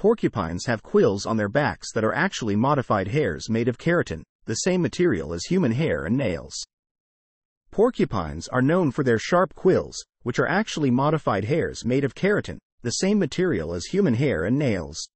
Porcupines have quills on their backs that are actually modified hairs made of keratin, the same material as human hair and nails. Porcupines are known for their sharp quills, which are actually modified hairs made of keratin, the same material as human hair and nails.